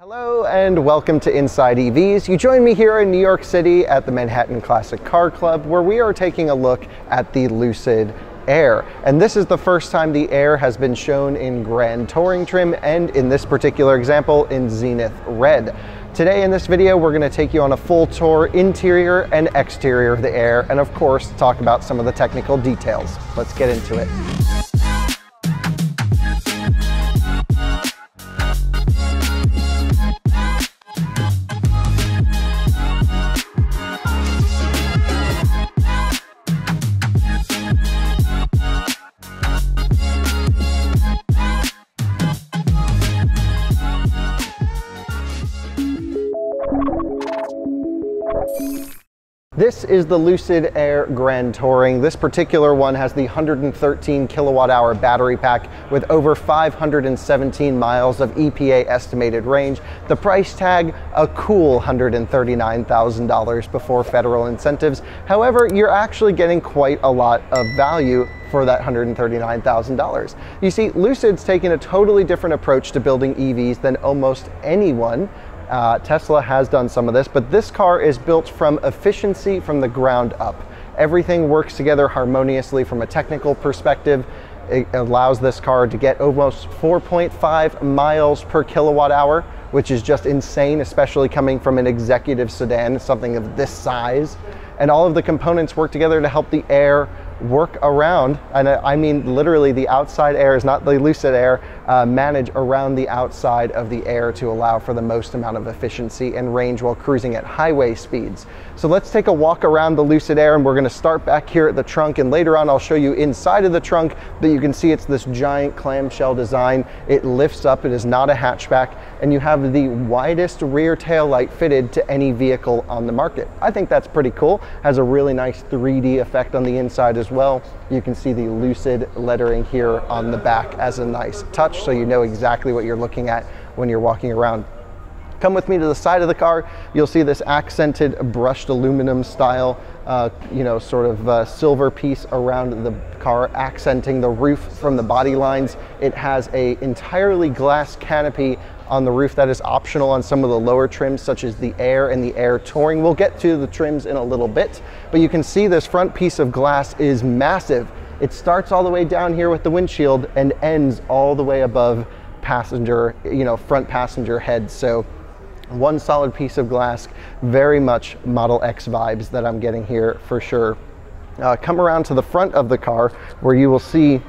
Hello and welcome to Inside EVs. You join me here in New York City at the Manhattan Classic Car Club where we are taking a look at the Lucid Air. And this is the first time the Air has been shown in Grand Touring trim and in this particular example in Zenith Red. Today in this video, we're gonna take you on a full tour interior and exterior of the Air and of course talk about some of the technical details. Let's get into it. This is the Lucid Air Grand Touring. This particular one has the 113 kilowatt hour battery pack with over 517 miles of EPA estimated range. The price tag, a cool $139,000 before federal incentives. However, you're actually getting quite a lot of value for that $139,000. You see, Lucid's taken a totally different approach to building EVs than almost anyone uh, Tesla has done some of this, but this car is built from efficiency from the ground up. Everything works together harmoniously from a technical perspective. It allows this car to get almost 4.5 miles per kilowatt hour, which is just insane, especially coming from an executive sedan, something of this size. And all of the components work together to help the air work around, and I mean literally the outside air is not the lucid air, uh, manage around the outside of the air to allow for the most amount of efficiency and range while cruising at highway speeds. So let's take a walk around the lucid air and we're gonna start back here at the trunk and later on I'll show you inside of the trunk that you can see it's this giant clamshell design. It lifts up, it is not a hatchback, and you have the widest rear tail light fitted to any vehicle on the market. I think that's pretty cool. Has a really nice 3D effect on the inside as well. You can see the Lucid lettering here on the back as a nice touch so you know exactly what you're looking at when you're walking around. Come with me to the side of the car. You'll see this accented brushed aluminum style, uh, you know, sort of uh, silver piece around the car, accenting the roof from the body lines. It has a entirely glass canopy on the roof that is optional on some of the lower trims such as the Air and the Air Touring. We'll get to the trims in a little bit, but you can see this front piece of glass is massive. It starts all the way down here with the windshield and ends all the way above passenger, you know, front passenger head. So one solid piece of glass, very much Model X vibes that I'm getting here for sure. Uh, come around to the front of the car where you will see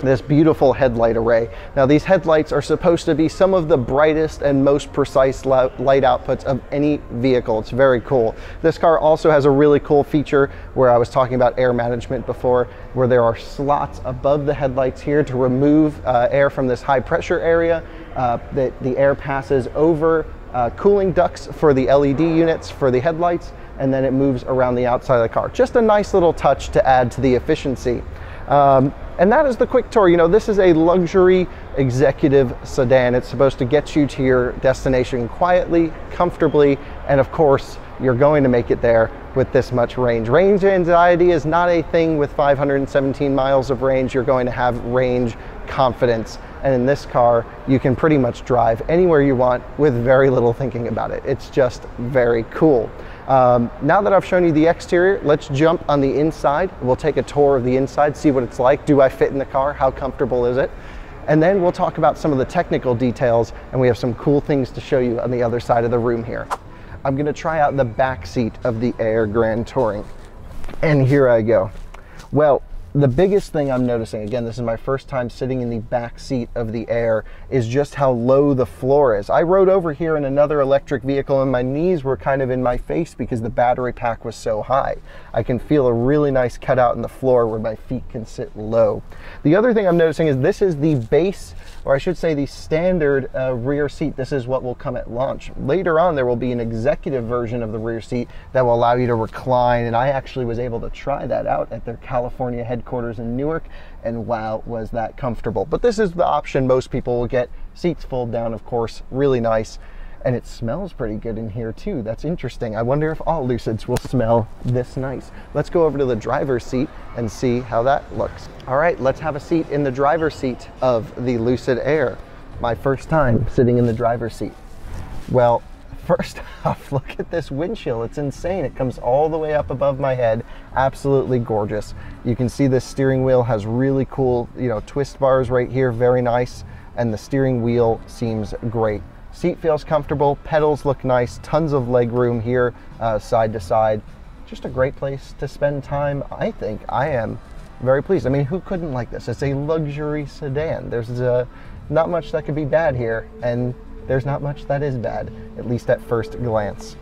this beautiful headlight array. Now these headlights are supposed to be some of the brightest and most precise light outputs of any vehicle. It's very cool. This car also has a really cool feature where I was talking about air management before, where there are slots above the headlights here to remove uh, air from this high pressure area. Uh, that the air passes over uh, cooling ducts for the LED units for the headlights, and then it moves around the outside of the car. Just a nice little touch to add to the efficiency. Um, and that is the quick tour. You know, this is a luxury executive sedan. It's supposed to get you to your destination quietly, comfortably, and of course, you're going to make it there with this much range. Range anxiety is not a thing with 517 miles of range. You're going to have range confidence. And in this car, you can pretty much drive anywhere you want with very little thinking about it. It's just very cool. Um, now that I've shown you the exterior, let's jump on the inside. We'll take a tour of the inside, see what it's like. Do I fit in the car? How comfortable is it? And then we'll talk about some of the technical details and we have some cool things to show you on the other side of the room here. I'm gonna try out the back seat of the Air Grand Touring. And here I go. Well, the biggest thing I'm noticing, again, this is my first time sitting in the back seat of the Air, is just how low the floor is. I rode over here in another electric vehicle and my knees were kind of in my face because the battery pack was so high. I can feel a really nice cutout in the floor where my feet can sit low. The other thing I'm noticing is this is the base, or I should say the standard uh, rear seat. This is what will come at launch. Later on, there will be an executive version of the rear seat that will allow you to recline, and I actually was able to try that out at their California headquarters headquarters in Newark, and wow, was that comfortable. But this is the option most people will get. Seats fold down, of course, really nice. And it smells pretty good in here too. That's interesting. I wonder if all Lucids will smell this nice. Let's go over to the driver's seat and see how that looks. All right, let's have a seat in the driver's seat of the Lucid Air. My first time sitting in the driver's seat. Well, first off, look at this windshield. It's insane. It comes all the way up above my head. Absolutely gorgeous. You can see this steering wheel has really cool, you know, twist bars right here. Very nice. And the steering wheel seems great. Seat feels comfortable. Pedals look nice. Tons of leg room here, uh, side to side. Just a great place to spend time, I think. I am very pleased. I mean, who couldn't like this? It's a luxury sedan. There's uh, not much that could be bad here. And there's not much that is bad, at least at first glance.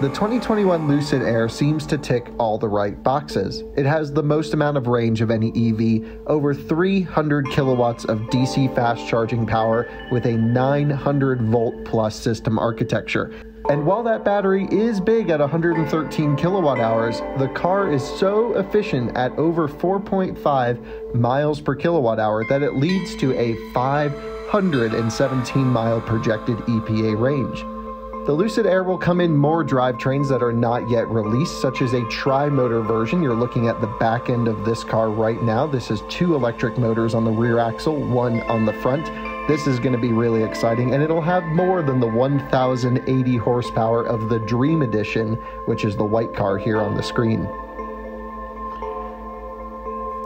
The 2021 Lucid Air seems to tick all the right boxes. It has the most amount of range of any EV, over 300 kilowatts of DC fast charging power with a 900 volt plus system architecture. And while that battery is big at 113 kilowatt hours, the car is so efficient at over 4.5 miles per kilowatt hour that it leads to a 517 mile projected EPA range. The Lucid Air will come in more drivetrains that are not yet released, such as a tri-motor version. You're looking at the back end of this car right now. This is two electric motors on the rear axle, one on the front. This is going to be really exciting, and it'll have more than the 1,080 horsepower of the Dream Edition, which is the white car here on the screen.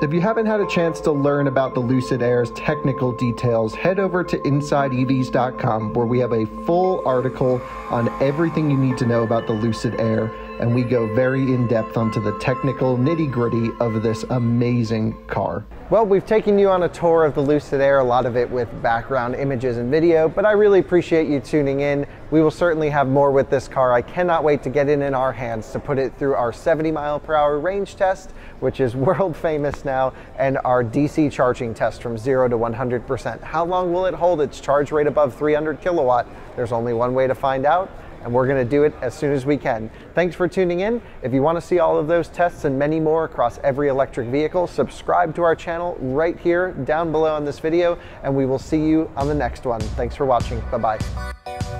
If you haven't had a chance to learn about the Lucid Air's technical details, head over to InsideEVs.com where we have a full article on everything you need to know about the Lucid Air, and we go very in depth onto the technical nitty gritty of this amazing car. Well, we've taken you on a tour of the Lucid Air, a lot of it with background images and video, but I really appreciate you tuning in. We will certainly have more with this car. I cannot wait to get it in our hands to put it through our 70 mile per hour range test, which is world famous now, and our DC charging test from zero to 100%. How long will it hold its charge rate above 300 kilowatt? There's only one way to find out and we're going to do it as soon as we can. Thanks for tuning in. If you want to see all of those tests and many more across every electric vehicle, subscribe to our channel right here down below on this video, and we will see you on the next one. Thanks for watching. Bye-bye.